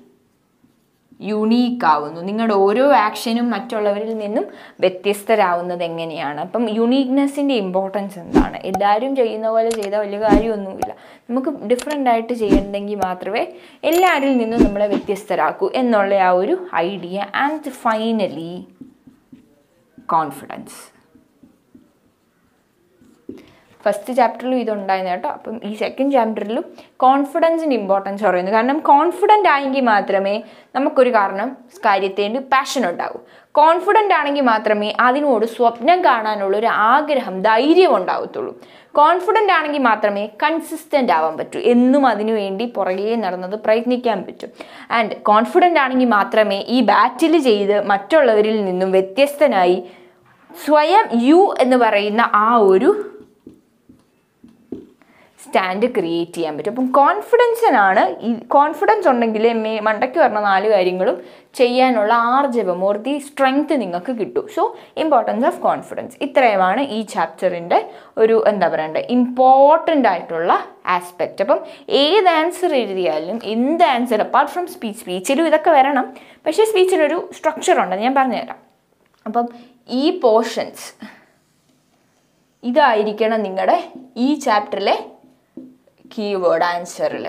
യുണീക്ക് ആവുന്നു. നിങ്ങളുടെ ഓരോ ആക്ഷനും മറ്റുള്ളവരിൽ നിന്നും വ്യത്യസ്തരാവുന്നത് എങ്ങനെയാണ്? അപ്പം യുണീക്നെസ്സിന്റെ ഇമ്പോർട്ടൻസ് എന്താണ്? എല്ലാവരും ചെയ്യുന്ന പോലെ ചെയ്ത വലിയ കാര്യമൊന്നുമില്ല. നമുക്ക് ഡിഫറെന്റ് ആയിട്ട് ചെയ്യണമെങ്കിൽ മാത്രമേ എല്ലാവരിൽ നിന്നും നമ്മളെ വ്യത്യസ്തരാക്കൂ എന്നുള്ള ആ ഒരു idea and finally confidence first ചാപ്റ്ററിലും ഇതുണ്ടായിരുന്നു കേട്ടോ. അപ്പം ഈ സെക്കൻഡ് ചാപ്റ്ററിലും കോൺഫിഡൻസിന്റെ ഇമ്പോർട്ടൻസ് പറയുന്നു. കാരണം കോൺഫിഡന്റ് ആയെങ്കിൽ മാത്രമേ നമുക്കൊരു കാരണം കാര്യത്തിന്റെ പാഷൻ ഉണ്ടാകൂ കോൺഫിഡന്റ് ആണെങ്കിൽ മാത്രമേ അതിനോട് സ്വപ്നം കാണാനുള്ള ഒരു ആഗ്രഹം ധൈര്യം ഉണ്ടാകത്തുള്ളൂ കോൺഫിഡന്റ് ആണെങ്കിൽ മാത്രമേ കൺസിസ്റ്റന്റ് ആവാൻ പറ്റൂ. എന്നും അതിനുവേണ്ടി പുറകെ നടന്നത് പ്രയത്നിക്കാൻ പറ്റും. ആൻഡ് കോൺഫിഡന്റ് ആണെങ്കിൽ മാത്രമേ ഈ ബാറ്റിൽ ചെയ്ത് മറ്റുള്ളവരിൽ നിന്നും വ്യത്യസ്തനായി സ്വയം യു എന്ന് പറയുന്ന ആ ഒരു സ്റ്റാൻഡ് ക്രിയേറ്റ് ചെയ്യാൻ പറ്റും. അപ്പം കോൺഫിഡൻസിനാണ് ഈ കോൺഫിഡൻസ് ഉണ്ടെങ്കിൽ മണ്ടയ്ക്ക് പറഞ്ഞ നാല് കാര്യങ്ങളും ചെയ്യാനുള്ള ആർജവം ഓർ ദി സ്ട്രെങ്ത് നിങ്ങൾക്ക് കിട്ടും. സോ ഇമ്പോർട്ടൻസ് ഓഫ് കോൺഫിഡൻസ് ഇത്രയുമാണ് ഈ ചാപ്റ്ററിന്റെ ഒരു എന്താ പറയണ്ടേ ഇമ്പോർട്ടന്റ് ആയിട്ടുള്ള ആസ്പെക്റ്റ് അപ്പം ഏത് ആൻസർ എഴുതിയാലും എന്ത് ആൻസർ അപ്പാർട്ട് ഫ്രം സ്പീച്ച് സ്പീച്ചിലും ഇതൊക്കെ വരണം. പക്ഷേ സ്പീച്ചിലൊരു സ്ട്രക്ചർ ഉണ്ട് ഞാൻ പറഞ്ഞുതരാം. അപ്പം ഈ പോർഷൻസ് ഇതായിരിക്കണം നിങ്ങളുടെ ഈ ചാപ്റ്ററിലെ keyword ആൻസറിൽ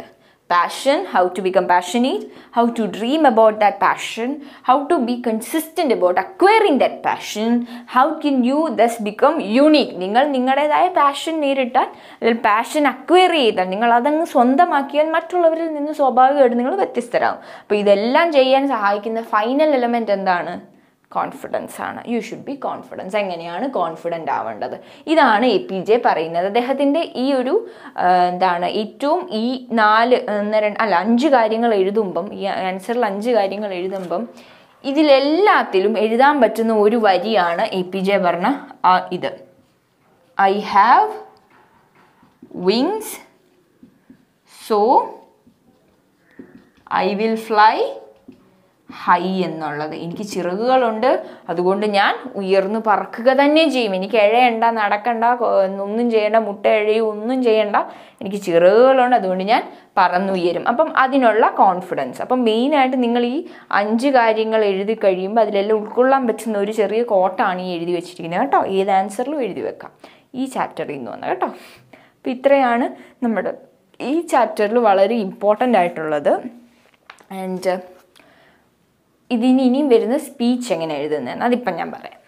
passion how to be passionate how to dream about that passion how to be consistent about acquiring that passion how can you thus become unique നിങ്ങൾ നിങ്ങളുടേതായ പാഷൻ നേരിട്ടാൽ അല്ലെങ്കിൽ പാഷൻ അക്വയർ ചെയ്താൽ നിങ്ങൾ അതങ്ങ് സ്വന്തമാക്കിയാൽ മറ്റുള്ളവരിൽ നിന്ന് സ്വാഭാവികമായിട്ട് നിങ്ങൾ വ്യത്യസ്തരാകും. അപ്പോൾ ഇതെല്ലാം ചെയ്യാൻ സഹായിക്കുന്ന ഫൈനൽ എലമെന്റ് എന്താണ്? കോൺഫിഡൻസ് ആണ്. യു ഷുഡ് ബി കോൺഫിഡൻസ് എങ്ങനെയാണ് കോൺഫിഡന്റ് ആവേണ്ടത്? ഇതാണ് എ പി ജെ പറയുന്നത്. അദ്ദേഹത്തിന്റെ ഈ ഒരു എന്താണ് ഏറ്റവും ഈ നാല് അല്ല അഞ്ച് കാര്യങ്ങൾ എഴുതുമ്പം ഈ ആൻസറിൽ അഞ്ച് കാര്യങ്ങൾ എഴുതുമ്പം ഇതിലെല്ലാത്തിലും എഴുതാൻ പറ്റുന്ന ഒരു വരിയാണ് എ പി ജെ പറഞ്ഞ ഇത്. I have wings so I will fly high എന്നുള്ളത്. എനിക്ക് ചിറകുകളുണ്ട്. അതുകൊണ്ട് ഞാൻ ഉയർന്നു പറക്കുക തന്നെ ചെയ്യും. എനിക്ക് എഴയണ്ട നടക്കണ്ട ഒന്നും ചെയ്യണ്ട മുട്ട എഴയും ഒന്നും ചെയ്യണ്ട. എനിക്ക് ചിറകുകളുണ്ട്. അതുകൊണ്ട് ഞാൻ പറന്നുയരും. അപ്പം അതിനുള്ള കോൺഫിഡൻസ് അപ്പം മെയിനായിട്ട് നിങ്ങൾ ഈ അഞ്ച് കാര്യങ്ങൾ എഴുതി കഴിയുമ്പോൾ അതിലെല്ലാം ഉൾക്കൊള്ളാൻ പറ്റുന്ന ഒരു ചെറിയ കോട്ടാണ് ഈ എഴുതി വെച്ചിരിക്കുന്നത് കേട്ടോ. ഏത് ആൻസറിലും എഴുതി വെക്കാം. ഈ ചാപ്റ്ററിൽ നിന്ന് വന്നത് കേട്ടോ. അപ്പം ഇത്രയാണ് നമ്മുടെ ഈ ചാപ്റ്ററിൽ വളരെ ഇമ്പോർട്ടന്റ് ആയിട്ടുള്ളത്. ആൻഡ് ഇതിന് ഇനിയും വരുന്ന സ്പീച്ച് എങ്ങനെ എഴുതുന്നതെന്ന് അതിപ്പം ഞാൻ പറയാം.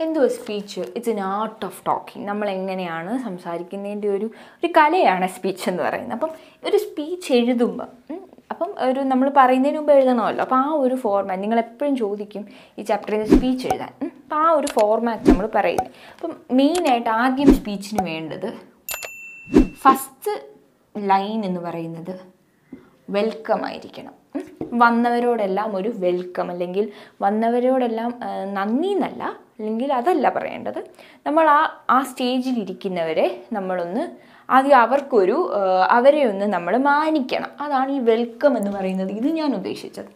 എന്തോ speech it's an art of talking നമ്മൾ എങ്ങനെയാണ് സംസാരിക്കുന്നതിന്റെ ഒരു ഒരു കലയാണ് സ്പീച്ച് എന്ന് പറയുന്നത്. അപ്പം ഒരു സ്പീച്ച് എഴുതുമ്പോൾ അപ്പം ഒരു നമ്മൾ പറയുന്നതിന് മുമ്പ് എഴുതണമല്ലോ. അപ്പോൾ ആ ഒരു ഫോർമാറ്റ് നിങ്ങൾ എപ്പോഴും ചോദിക്കും ഈ ചാപ്റ്ററിൽ സ്പീച്ച് എഴുതാൻ. അപ്പം ആ ഒരു ഫോർമാറ്റ് നമ്മൾ പറയുന്നത്. അപ്പം മെയിനായിട്ട് ആദ്യം സ്പീച്ചിന് വേണ്ടത് ഫസ്റ്റ് ലൈൻ എന്ന് പറയുന്നത് വെൽക്കം ആയിരിക്കണം. വന്നവരോടെല്ലാം ഒരു വെൽക്കം അല്ലെങ്കിൽ വന്നവരോടെല്ലാം നന്ദി എന്നല്ല അല്ലെങ്കിൽ അതല്ല പറയേണ്ടത്. നമ്മൾ ആ ആ സ്റ്റേജിൽ ഇരിക്കുന്നവരെ നമ്മളൊന്ന് ആദ്യം അവർക്കൊരു അവരെ ഒന്ന് നമ്മൾ മാനിക്കണം. അതാണ് ഈ വെൽക്കം എന്ന് പറയുന്നത്. ഇത് ഞാൻ ഉദ്ദേശിച്ചത്.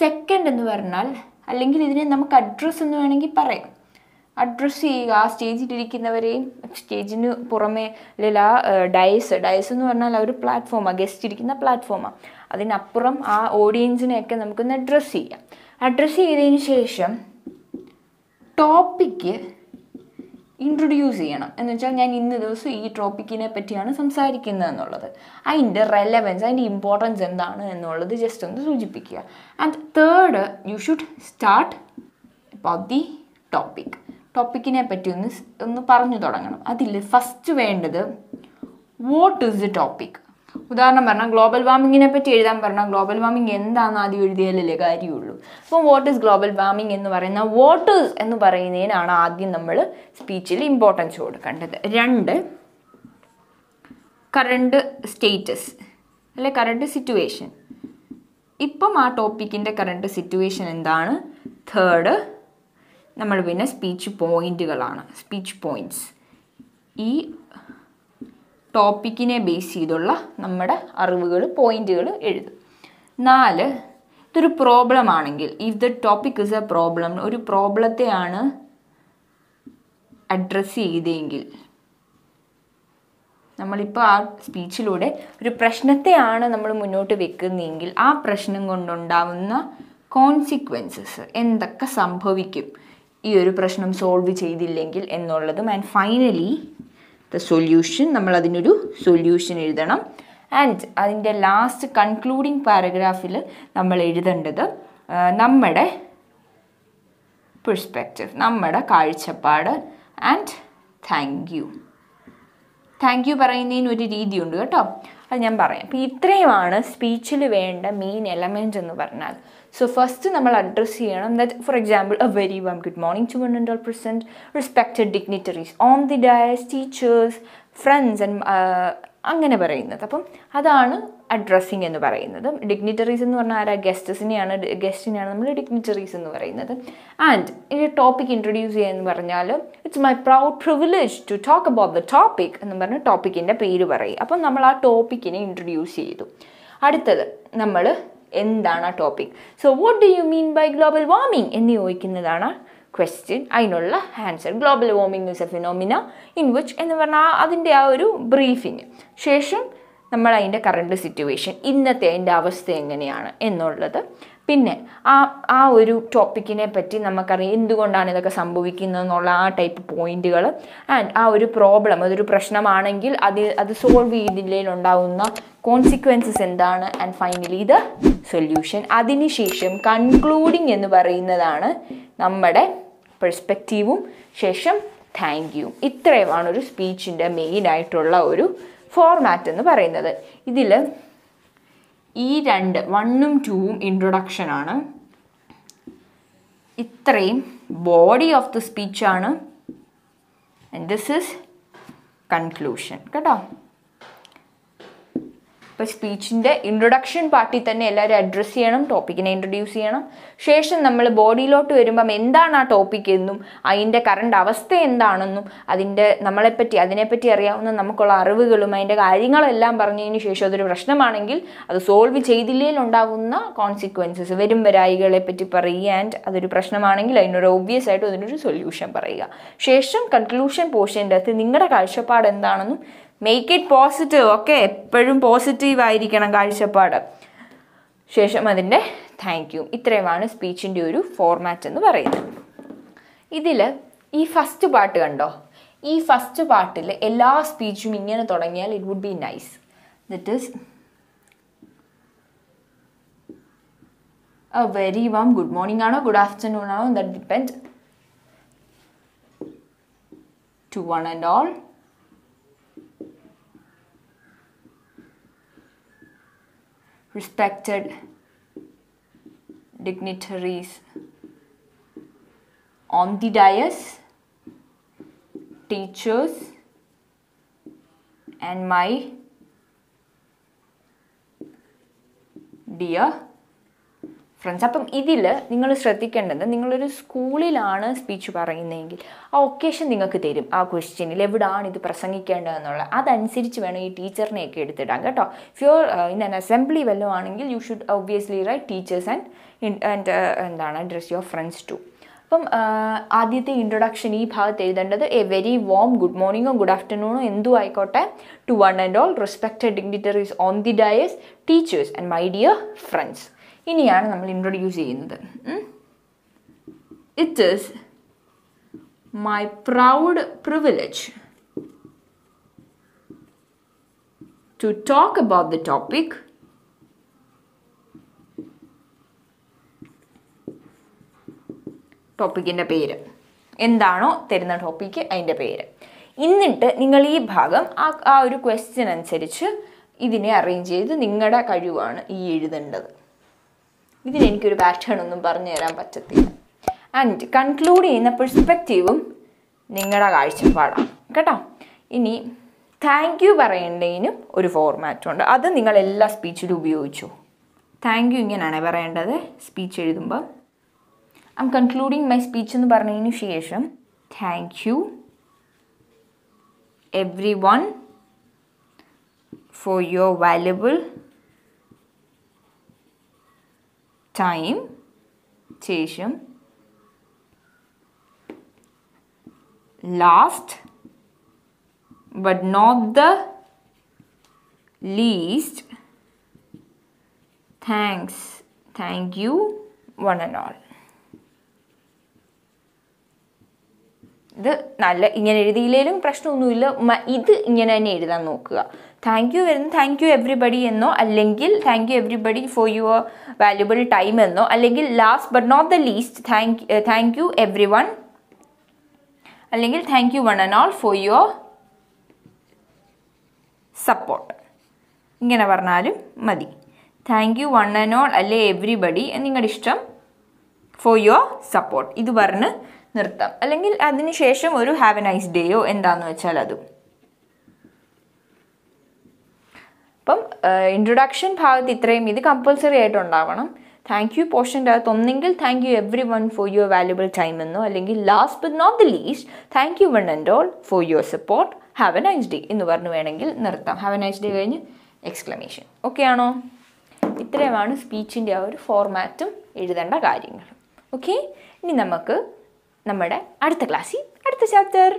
സെക്കൻഡ് എന്ന് പറഞ്ഞാൽ അല്ലെങ്കിൽ ഇതിനെ നമുക്ക് അഡ്രസ്സ് എന്ന് വേണമെങ്കിൽ പറയാം. അഡ്രസ്സ് ചെയ്യുക ആ സ്റ്റേജിലിരിക്കുന്നവരെയും സ്റ്റേജിന് പുറമെ അല്ലെങ്കിൽ ആ ഡയസ് ഡയസ് എന്ന് പറഞ്ഞാൽ ആ ഒരു പ്ലാറ്റ്ഫോമാണ് ഗസ്റ്റ് ഇരിക്കുന്ന പ്ലാറ്റ്ഫോമാണ് അതിനപ്പുറം ആ ഓഡിയൻസിനെയൊക്കെ നമുക്കൊന്ന് അഡ്രസ്സ് ചെയ്യാം. അഡ്രസ്സ് ചെയ്തതിന് ശേഷം ടോപ്പിക്ക് ഇൻട്രൊഡ്യൂസ് ചെയ്യണം. എന്ന് വെച്ചാൽ ഞാൻ ഇന്ന് ദിവസം ഈ ടോപ്പിക്കിനെ പറ്റിയാണ് സംസാരിക്കുന്നത് എന്നുള്ളത്. അതിന്റെ റെലവൻസ് അതിന്റെ ഇമ്പോർട്ടൻസ് എന്താണ് എന്നുള്ളത് ജസ്റ്റ് ഒന്ന് സൂചിപ്പിക്കുക. And third you should start about the topic ടോപ്പിക്കിനെ പറ്റി ഒന്ന് ഒന്ന് പറഞ്ഞു തുടങ്ങണം. അതിൽ ഫസ്റ്റ് വേണ്ടത് വാട്ട് ഇസ് ദി ടോപ്പിക് ഉദാഹരണം പറഞ്ഞാൽ ഗ്ലോബൽ വാർമിങ്ങിനെ പറ്റി എഴുതാൻ പറഞ്ഞാൽ ഗ്ലോബൽ വാർമിംഗ് എന്താണെന്ന് ആദ്യം എഴുതിയാലല്ലേ കാര്യമുള്ളൂ. അപ്പോൾ വാട്ട് ഈസ് ഗ്ലോബൽ വാർമിംഗ് എന്ന് പറയുന്ന വാട്ട് എന്ന് പറയുന്നതിനാണ് ആദ്യം നമ്മൾ സ്പീച്ചിൽ ഇമ്പോർട്ടൻസ് കൊടുക്കേണ്ടത്. രണ്ട് കറണ്ട് സ്റ്റേറ്റസ് അല്ലെ കറണ്ട് സിറ്റുവേഷൻ ഇപ്പം ആ ടോപ്പിക്കിന്റെ കറണ്ട് സിറ്റുവേഷൻ എന്താണ്? തേർഡ് നമ്മൾ പിന്നെ സ്പീച്ച് പോയിന്റുകളാണ് സ്പീച്ച് പോയിന്റ്സ് ഈ ടോപ്പിക്കിനെ ബേസ് ചെയ്തുള്ള നമ്മുടെ അറിവുകൾ പോയിന്റുകൾ എഴുതും. നാല് ഇതൊരു പ്രോബ്ലം ആണെങ്കിൽ if the topic is a problem ഒരു പ്രോബ്ലത്തെയാണ് അഡ്രസ്സ് ചെയ്തെങ്കിൽ നമ്മളിപ്പോൾ ആ സ്പീച്ചിലൂടെ ഒരു പ്രശ്നത്തെയാണ് നമ്മൾ മുന്നോട്ട് വെക്കുന്നതെങ്കിൽ ആ പ്രശ്നം കൊണ്ടുണ്ടാവുന്ന കോൺസിക്വൻസസ് എന്തൊക്കെ സംഭവിക്കും ഈ ഒരു പ്രശ്നം സോൾവ് ചെയ്തില്ലെങ്കിൽ എന്നുള്ളതും ആൻഡ് ഫൈനലി ദ സൊല്യൂഷൻ നമ്മൾ അതിനൊരു സൊല്യൂഷൻ എഴുതണം. ആൻഡ് അതിന്റെ ലാസ്റ്റ് കൺക്ലൂഡിങ് പാരഗ്രാഫിൽ നമ്മൾ എഴുതേണ്ടത് നമ്മുടെ പെർസ്പെക്റ്റീവ് നമ്മുടെ കാഴ്ചപ്പാട്. And thank you thank you പറയുന്നതിന് ഒരു രീതിയുണ്ട് കേട്ടോ. അത് ഞാൻ പറയാം. അപ്പോൾ ഇത്രയുമാണ് സ്പീച്ചിൽ വേണ്ട മെയിൻ എലമെന്റ് എന്ന് പറഞ്ഞാൽ. സോ ഫസ്റ്റ് നമ്മൾ അഡ്രസ്സ് ചെയ്യണം. That for example a very warm good morning to one and all present respected dignitaries on the dais teachers friends and അങ്ങനെ പറയുന്നത്. അപ്പം അതാണ് അഡ്രസ്സിങ് എന്ന് പറയുന്നത്. ഡിഗ്നിറ്ററീസ് എന്ന് പറഞ്ഞാൽ ആരാ? ഗസ്റ്റസിനെയാണ് ഗസ്റ്റിനെയാണ് നമ്മൾ ഡിഗ്നിറ്ററീസ് എന്ന് പറയുന്നത്. ആൻഡ് ഈ ടോപ്പിക് ഇൻട്രൊഡ്യൂസ് ചെയ്യാന്ന് പറഞ്ഞാൽ it's my proud privilege to talk about the topic എന്ന് പറഞ്ഞ ടോപ്പിക്കിന്റെ പേര് പറയും. അപ്പം നമ്മൾ ആ ടോപ്പിക്കിനെ ഇൻട്രൊഡ്യൂസ് ചെയ്തു. അടുത്തത് നമ്മൾ എന്താണ് ആ topic so what do you mean by global warming എന്ന് ചോദിക്കുന്നതാണ് ക്വസ്റ്റ്യൻ അതിനുള്ള answer global warming is a phenomena in which എന്ന് പറഞ്ഞാൽ അതിന്റെ ആ ഒരു ബ്രീഫിങ് ശേഷം നമ്മൾ അതിന്റെ കറണ്ട് സിറ്റുവേഷൻ ഇന്നത്തെ അതിന്റെ അവസ്ഥ എങ്ങനെയാണ് എന്നുള്ളത്. പിന്നെ ആ ആ ഒരു ടോപ്പിക്കിനെ പറ്റി നമുക്കറിയാം എന്തുകൊണ്ടാണ് ഇതൊക്കെ സംഭവിക്കുന്നത് എന്നുള്ള ആ ടൈപ്പ് പോയിന്റുകൾ ആൻഡ് ആ ഒരു പ്രോബ്ലം അതൊരു പ്രശ്നമാണെങ്കിൽ അത് അത് സോൾവ് ചെയ്തില്ലെങ്കിൽ ഉണ്ടാവുന്ന കോൺസിക്വൻസസ് എന്താണ്? ആൻഡ് ഫൈനലി ഇത് സൊല്യൂഷൻ അതിനുശേഷം കൺക്ലൂഡിങ് എന്ന് പറയുന്നതാണ് നമ്മുടെ പെർസ്പെക്റ്റീവും ശേഷം താങ്ക് യു ഇത്രയുമാണ് ഒരു സ്പീച്ചിന്റെ മെയിൻ ആയിട്ടുള്ള ഒരു ഫോർമാറ്റ് എന്ന് പറയുന്നത്. ഇതിൽ ഈ രണ്ട് വണ്ണും ടൂവും ഇൻട്രൊഡക്ഷൻ ആണ്. ഇത്രയും ബോഡി ഓഫ് ദ സ്പീച്ചാണ് ആൻഡ് ദിസ് ഇസ് കൺക്ലൂഷൻ കേട്ടോ? ഇപ്പോൾ സ്പീച്ചിന്റെ ഇൻട്രൊഡക്ഷൻ പാർട്ടി തന്നെ എല്ലാവരും അഡ്രസ്സ് ചെയ്യണം ടോപ്പിക്കിനെ ഇൻട്രൊഡ്യൂസ് ചെയ്യണം. ശേഷം നമ്മൾ ബോഡിയിലോട്ട് വരുമ്പം എന്താണ് ആ ടോപ്പിക് എന്നും അതിന്റെ കറണ്ട് അവസ്ഥ എന്താണെന്നും അതിന്റെ നമ്മളെപ്പറ്റി അതിനെപ്പറ്റി അറിയാവുന്ന നമുക്കുള്ള അറിവുകളും അതിന്റെ കാര്യങ്ങളെല്ലാം പറഞ്ഞതിന് ശേഷം അതൊരു പ്രശ്നമാണെങ്കിൽ അത് സോൾവ് ചെയ്തില്ലെങ്കിൽ ഉണ്ടാകുന്ന കോൺസിക്വൻസസ് വരും വരായികളെ പറ്റി പറയുക ആൻഡ് അതൊരു പ്രശ്നമാണെങ്കിൽ അതിനൊരു ഒബ്വിയസ് ആയിട്ട് അതിനൊരു സൊല്യൂഷൻ പറയുക. ശേഷം കൺക്ലൂഷൻ പോർഷന്റെ അകത്ത് നിങ്ങളുടെ കാഴ്ചപ്പാട് എന്താണെന്നും മേക്ക് ഇറ്റ് പോസിറ്റീവ് ഓക്കെ എപ്പോഴും പോസിറ്റീവ് ആയിരിക്കണം കാഴ്ചപ്പാട്. ശേഷം അതിന്റെ താങ്ക് യു ഇത്രയുമാണ് സ്പീച്ചിന്റെ ഒരു ഫോർമാറ്റ് എന്ന് പറയുന്നത്. ഇതിൽ ഈ ഫസ്റ്റ് പാട്ട് കണ്ടോ? ഈ ഫസ്റ്റ് പാട്ടിൽ എല്ലാ സ്പീച്ചും ഇങ്ങനെ തുടങ്ങിയാൽ it would be nice that is a very warm good morning ആണോ ഗുഡ് ആഫ്റ്റർനൂൺ ആണോ that depend to one and all respected dignitaries on the dais, teachers, and my dear friends അപ്പം ഇതിൽ നിങ്ങൾ ശ്രദ്ധിക്കേണ്ടത് നിങ്ങളൊരു സ്കൂളിലാണ് സ്പീച്ച് പറയുന്നതെങ്കിൽ ആ ഒക്കേഷൻ നിങ്ങൾക്ക് തരും. ആ ക്വസ്റ്റ്യനിൽ എവിടാണ് ഇത് പ്രസംഗിക്കേണ്ടതെന്നുള്ള അതനുസരിച്ച് വേണം ഈ ടീച്ചറിനെയൊക്കെ എടുത്തിടാൻ കേട്ടോ. ഇഫ് ഇൻ ആൻ അസംബ്ലി വല്ലതും ആണെങ്കിൽ you should obviously write teachers and and എന്താണ് ഡ്രസ് യുവർ ഫ്രണ്ട്സ് ടു അപ്പം ആദ്യത്തെ ഇൻട്രൊഡക്ഷൻ ഈ ഭാഗത്ത് എഴുതേണ്ടത് എ വെരി വോം ഗുഡ് മോർണിംഗോ ഗുഡ് ആഫ്റ്റർനൂണോ എന്തു ആയിക്കോട്ടെ. To one and all respected dignitaries on the dais teachers and my dear friends ഇനിയാണ് നമ്മൾ ഇൻട്രൊഡ്യൂസ് ചെയ്യുന്നത്. It is my proud privilege to talk about the topic ടോപ്പിക്കിന്റെ പേര്. എന്താണോ തരുന്ന ടോപ്പിക്ക് അതിന്റെ പേര്. എന്നിട്ട് നിങ്ങൾ ഈ ഭാഗം ആ ആ ഒരു ക്വസ്റ്റ്യൻ അനുസരിച്ച് ഇതിനെ അറേഞ്ച് ചെയ്ത് നിങ്ങളുടെ കഴിവാണ് ഈ എഴുതേണ്ടത്. ഇതിന് എനിക്കൊരു പാറ്റേൺ ഒന്നും പറഞ്ഞു തരാൻ പറ്റത്തില്ല. ആൻഡ് കൺക്ലൂഡ് ചെയ്യുന്ന പെർസ്പെക്റ്റീവും നിങ്ങളുടെ കാഴ്ചപ്പാടാണ്. കേട്ടോ? ഇനി താങ്ക് യു പറയേണ്ടതിനും ഒരു ഫോർമാറ്റും ഉണ്ട്. അത് നിങ്ങൾ എല്ലാ സ്പീച്ചിലും ഉപയോഗിച്ചു. താങ്ക് യു ഇങ്ങനെയാണ് പറയേണ്ടത്. സ്പീച്ച് എഴുതുമ്പോൾ I M concluding my speech എന്ന് പറഞ്ഞതിന് ശേഷം thank you everyone for your valuable time ശേഷം last but not the least thanks thank you one and all ഇത് നല്ല ഇങ്ങനെ എഴുതിയില്ലെങ്കിലും പ്രശ്നമൊന്നുമില്ല. ഇത് ഇങ്ങനെ തന്നെ എഴുതാൻ നോക്കുക. താങ്ക് യു വരുന്നത് താങ്ക് യു എവ്രിബഡി എന്നോ അല്ലെങ്കിൽ thank you everybody for your valuable time എന്നോ അല്ലെങ്കിൽ last but not the least thank thank you everyone അല്ലെങ്കിൽ thank you one and all for your support ഇങ്ങനെ പറഞ്ഞാലും മതി. Thank you one and all അല്ലെ എവ്രിബഡി നിങ്ങളുടെ ഇഷ്ടം ഫോർ യുവർ സപ്പോർട്ട് ഇത് പറഞ്ഞ് നിർത്താം. അല്ലെങ്കിൽ അതിന് ശേഷം ഒരു ഹാവ് എ നൈസ് ഡേയോ എന്താണെന്ന് വെച്ചാൽ അതും. അപ്പം ഇൻട്രൊഡക്ഷൻ ഭാഗത്ത് ഇത്രയും ഇത് കമ്പൾസറി ആയിട്ട് ഉണ്ടാവണം. താങ്ക് യു പോർഷന്റെ അകത്ത് ഒന്നെങ്കിൽ thank you everyone for your valuable time എന്നോ അല്ലെങ്കിൽ last but not the least thank you one and all for your support have a nice day എന്ന് പറഞ്ഞു വേണമെങ്കിൽ നിർത്താം. ഹാവ് എ നൈസ് ഡേ കഴിഞ്ഞ് എക്സ്ക്ലമേഷൻ ഓക്കെ ആണോ? ഇത്രയുമാണ് സ്പീച്ചിന്റെ ആ ഒരു ഫോർമാറ്റും എഴുതേണ്ട കാര്യങ്ങൾ ഓക്കെ ഇനി നമുക്ക് നമ്മുടെ അടുത്ത ക്ലാസ്സിൽ അടുത്ത ചാപ്റ്റർ